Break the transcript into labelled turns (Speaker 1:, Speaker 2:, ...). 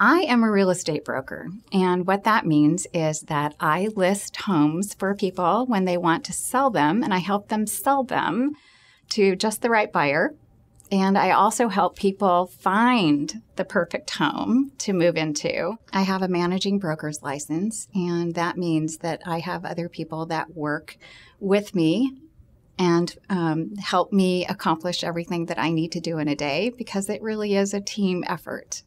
Speaker 1: I am a real estate broker, and what that means is that I list homes for people when they want to sell them, and I help them sell them to just the right buyer. And I also help people find the perfect home to move into. I have a managing broker's license, and that means that I have other people that work with me and um, help me accomplish everything that I need to do in a day because it really is a team effort.